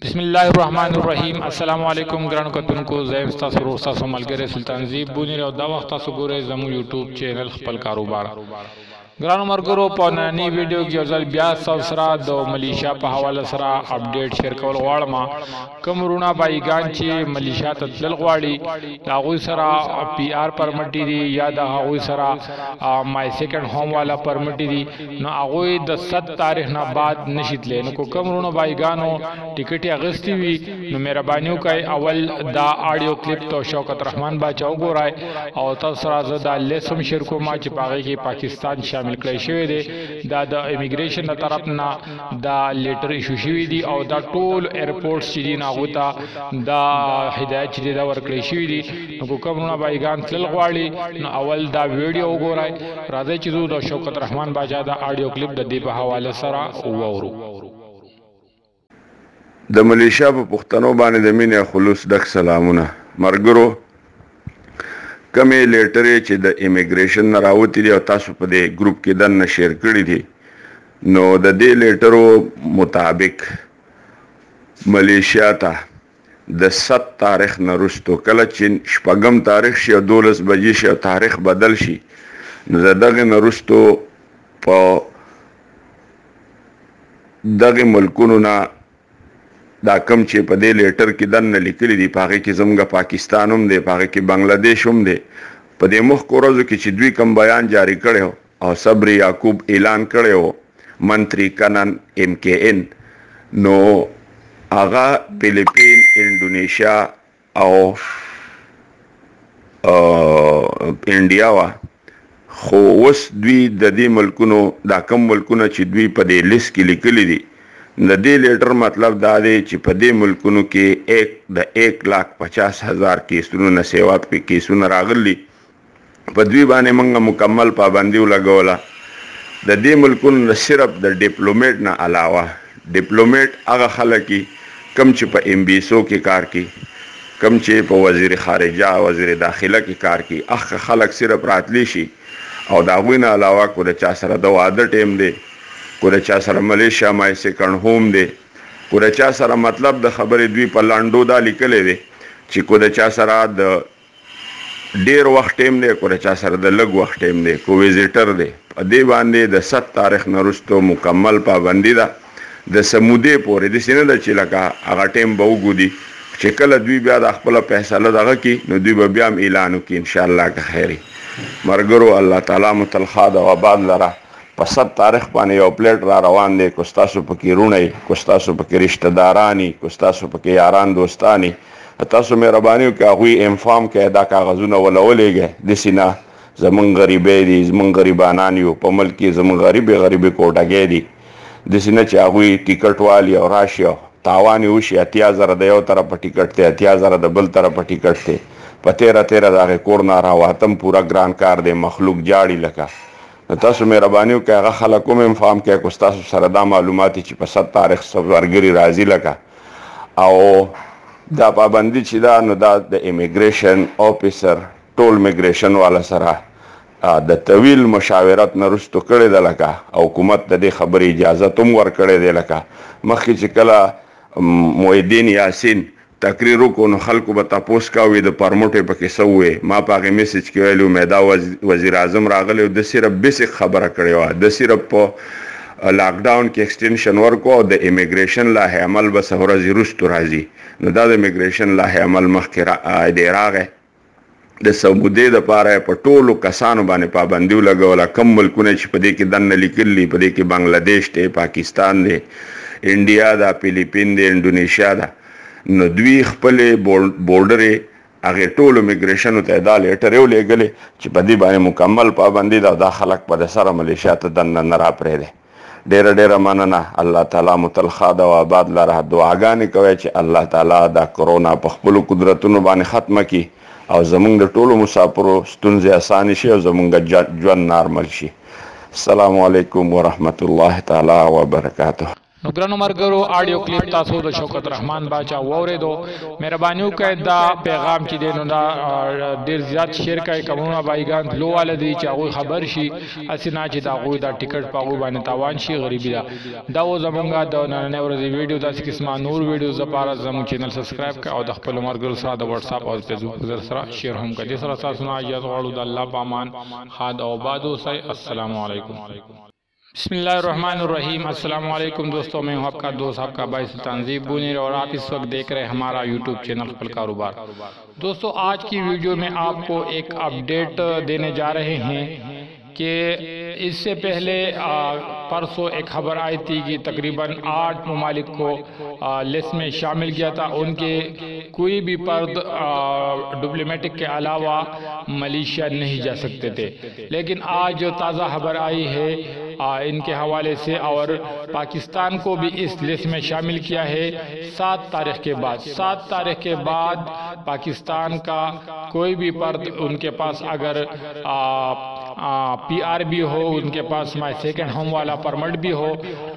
بسم الله الرحمن الرحیم السلام علیکم ګرانو کتونکو زه یم ستاسو ورور ستاسو ملګری سلطان زیب بونیر او دا وخت تاسو ګورئ زموږ یوټیوب چینل خپل کاروبار ګرانو مرګرو په نننی ویډیو کې یو ځل بیا تاسو سره د ملیشیا په حواله سره اپډیټ شیر کول غواړم کوم رونه بایګان چې ملیشیا ته تلل غواړي هغه سره پی آر پرمټ دي یا د هغه سره مای سیکنډ هوم والا پرمټ دي نو هغه د 7 تاریخ نه بعد نشي تللی نو کو کوم رونو بایګانو ټیکټ اغستی وي نو مهرباني وکړئ اول دا آډیو کلیپ تو شوکت رحمان باچا وګورئ او تاسو را زه دا لیست هم شیر کوم چې پاغه کې پاکستان شامل کړی شوی دی دا د امیګریشن تر طرف نه دا لیټر ایشو شوی دی او دا ټول ایرپورټس چې دی ناغوتا دا هدایت چې دا ورکړی شوی دی نو کو کومونه بایګان تل غواړي نو اول دا ویډیو وګورئ راځي چې زو د شوکت رحمان باجا دا آډیو کلیپ د دې په حواله سره وورو د ملیشیا په پښتنو باندې د مینې خلوص ډک سلامونه مرګرو کمې لیټرې چې د ایمیګریشن نه راوتی دی او تاسو په دې ګروپ کې دننه شیر کړي دي نو د دې لیټرو مطابق ملیشیا ته د ست تاریخ نه رستو کله چې شپږم تاریخ شي او دولس بجې شي او تاریخ بدل شي نو د دغه نه رستو په دغه ملکونو نه دا کم چې په دې لیټر کې دنه لیکلي دي په هغې کې زموږ پاکستان هم دی په هغې کې بنګلادیش هم دی په دې مخکو ورځو کې چې دوی کم بیان جاري کړی او صبري یعقوب اعلان کړی وو منتري کنن ایم کې ان نو هغه فلیپین انډونیشیا او انډیا وا خو اوس دوی د دې ملکونو دا کم ملکونه چې دوی په دې لیست کې لیکلي دي د دې لیټر مطلب دا دی چې په دې ملکونو کې 1 د 1 لاک 50 هزار کیسونو نه سیوا پکې کیسونه راغلي په دوی باندې موږ مکمل پابندي ولګوله د دې ملکونو نه صرف د ډیپلوماټ نه علاوه ډیپلوماټ هغه خلک کم چې په امبیسو کې کار کوي کم چې په وزیر خارجه وزیر داخله کې کار کوي هغه خلک صرف راتلی شي او دا غوی نه علاوه کو د چا سره د واده ټیم دی کو د چا سره ملیشیا مای سیکنډ هوم دی کو د چا سره مطلب د خبرې دوی په لاندو دا لیکلې دي چې کو د چا سره د ډیر وخت ټیم دی کوله چا سره د لګ وخت ټیم دی کو ویزیټر دی په دی باندې د ست تاریخ نرستو مکمل پابندی ده د سمودې پورې د سینه د چې لکه هغه ټیم به وګودي چې کله دوی بیا د خپل فیصله دغه کی نو دوی به بیا اعلان وکړي ان شاء الله که خیری مرګرو الله تعالی متلخا د وباد لره په ست تاریخ باندې یو پلیټ را روان دی کو تاسو پکې رونه کو تاسو پکې رشتہ دارانی کو تاسو پکې یاران دوستانی تاسو مهرباني وکړئ هغوی انفام کړئ دا کاغذونه وله ولېږئ داسې نه زموږ غریبۍ دي زموږ غریبانان یو په ملک کې زموږ غریبې غریبې کوټګۍ دي داسې نه چې هغوی ټیکټ والی او راشي او تاوان یې وشي اتیا زره د یو طرفه ټیکټ دی اتیا زره د بل طرفه ټیکټ دی په تېره تېره د هغې کور نه راوتم پوره ګران کار دی مخلوق جاړي لکه نو تاسو مهرباني وکړئ هغه خلک هم انفام کړئ که ستاسو سره دا معلومات وي چې په ست تاریخ سوارګري راځي لکه او دا پابندی چې دا نو دا د ایمیګریشن آفیسر ټول میګریشن والا سره د طویل مشاورت نه رستو کړی ده لکه حکومت د دې خبرې اجازه تم ورکړی دی لکه مخکې چې کله معیدین یاسین تقریر وکړو نو خلکو به تپوس کاوه د پرموټې په کې څه وې ما په هغه میسج کې ویلو مې دا وزیر اعظم راغلی او د صرف بیسیک خبره کړې وه د صرف په لاک ډاون کې اکسټینشن ورکو او د ایمیګریشن لایحه عمل به څه ورځې وروسته راځي نو دا د ایمیګریشن لایحه عمل مخکې را دی راغی د څه مودې دپاره په ټولو کسانو باندې پابندي ولګوله کوم ملکونه چې په دې کې دننه لیکل دي په دې کې بنګله دیش دی پاکستان دی انډیا ده فلیپین دی انډونیشیا ده نو دوی خپلې بورډرې هغې ټولو میګریشنو ته دا لیټرې ولیږلې چې په دې باندې مکمل پابندي ده او دا خلک په د سره ملیشیا ته دننه نه راپریږدی. ډیره ډیره مننه الله تعالی مو تل ښاد او اباد لره دعاګانې کوی چې الله تعالی دا کرونا په خپلو قدرتونو باندې ختمه کړي او زمونږ د ټولو مسافرو ستونزې اسانې شي او زمونږ ژوند نارمل شي. السلام علیکم ورحمت الله تعالی وبرکاته. نو ګرانو مرګرو آډیو کلیپ تاسو د شوکت رحمان باچا ووریدو مهرباني وکړئ دا پیغام چې دینو دا ډیر زیات شیر کړئ کومه بایګان لوواله دي چې هغه خبر شي اسینا چې دا غوي دا ټیکټ پاغو باندې تاوان شي غریبی دا دا و زمونږه د نن ورځې ویډیو داسې قسمه نور ویډیوز لپاره زموږ چینل سبسکرایب کړئ او د خپل مرګرو سره د واتس اپ او فیسبوک پر سره شیر هم کړئ سره تاسو نه اجازه غواړو د الله پامان خاد او بادو سي السلام علیکم بسم اللہ الرحمن الرحیم السلام علیکم دوستوں میں ہوں آپ کا دوست آپ کا باعث تنظیب بونیر اور آپ اس وقت دیکھ رہے ہیں ہمارا یوٹیوب چینل خپل کاروبار دوستوں آج کی ویڈیو میں آپ کو ایک اپڈیٹ دینے جا رہے ہیں کہ اس سے پہلے پرسوں ایک خبر آئی تھی کہ تقریباً آٹھ ممالک کو لسٹ میں شامل کیا تھا ان کے کوئی بھی پرد ڈبلیمیٹک کے علاوہ ملیشیا نہیں جا سکتے تھے لیکن آج جو تازہ خبر آئی ہے ان کے حوالے سے اور پاکستان کو بھی اس لسٹ میں شامل کیا ہے سات تاریخ کے بعد سات تاریخ کے بعد پاکستان کا کوئی بھی پرد ان کے پاس اگر پی آر بھی ہو ان کے پاس مائی سیکنڈ ہوم والا پرمٹ بھی ہو